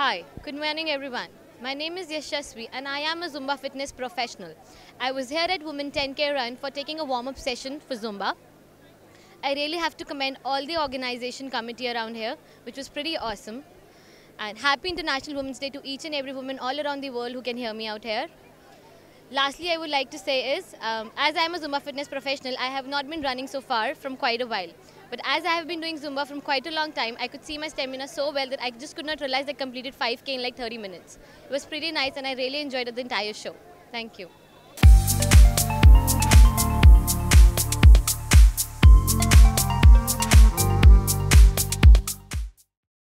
Hi, good morning everyone. My name is Yashasvi and I am a Zumba fitness professional. I was here at Women 10K Run for taking a warm-up session for Zumba. I really have to commend all the organization committee around here, which was pretty awesome. And happy International Women's Day to each and every woman all around the world who can hear me out here. Lastly, I would like to say is, um, as I am a Zumba fitness professional, I have not been running so far from quite a while. But as I have been doing Zumba from quite a long time, I could see my stamina so well that I just could not realize I completed 5K in like 30 minutes. It was pretty nice and I really enjoyed the entire show. Thank you.